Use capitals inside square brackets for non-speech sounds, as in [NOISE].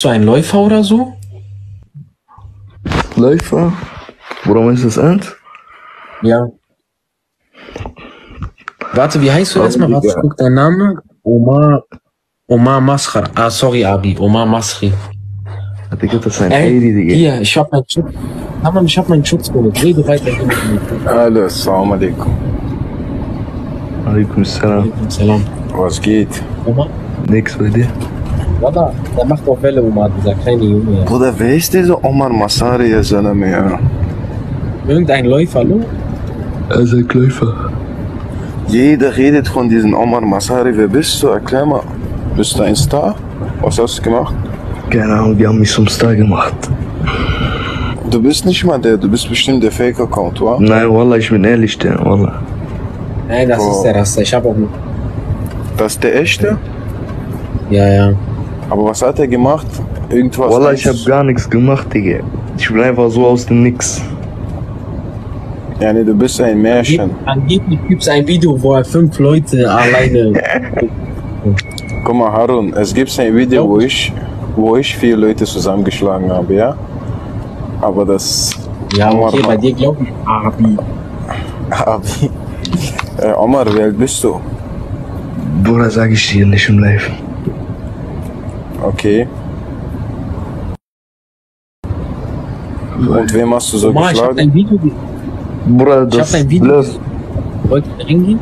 du ein Läufer oder so? Läufer? Warum ist das ernst? Ja. Warte, wie heißt du erstmal? Warte, ich guck deinen Namen. Omar. Omar Mascher. Ah, sorry, Abi. Omar Masri. Digga, das ist ein Ey, Digga. hier, ich hab meinen Schutz. Hammer, ich hab meinen Schutz geholt. Rede weiter. Hallo, Assalamu alaikum. Alaikum salam. Salam. Was geht? Omar? Nix bei dir? Warte, der macht doch Welle, Omar, dieser kleine Junge. Bruder, wer ist dieser Omar Masari, ya Zalame, ja? Irgendein Läufer, ne? Er ist ein Läufer. Jeder redet von diesem Omar Masari. Wer bist du? Erklär mal. Bist du ein Star? Was hast du gemacht? Keine Ahnung, die haben mich zum Star gemacht. Du bist nicht mal der, du bist bestimmt der Fake-Account, wa? Nein, Wallah, ich bin ehrlich, der, Wallah. Nein, das Oh. ist der Raster. Ich hab auch. Das ist der echte? Ja, ja. Aber was hat er gemacht? Irgendwas. Wallah, ich hab gar nichts gemacht, Digga. Ich bin einfach so aus dem Nix. Ja, nee, du bist ein Märchen. Angeblich gibt es ein Video, wo er fünf Leute alleine. [LAUGHS] Guck mal, Harun, es gibt ein Video, wo ich, wo ich vier Leute zusammengeschlagen habe, ja? Aber das. ja, Omar okay, bei dir glaube ich Abi. Abi. [LAUGHS] Äh, Omar, wie alt bist du? Bruder, sag ich dir nicht im Live. Okay. Und wem hast du so Omar, ich hab geschlagen? dein Video. ge- Bruder, Ich hab das dein Video. Bluff. Wollt ihr reingehen?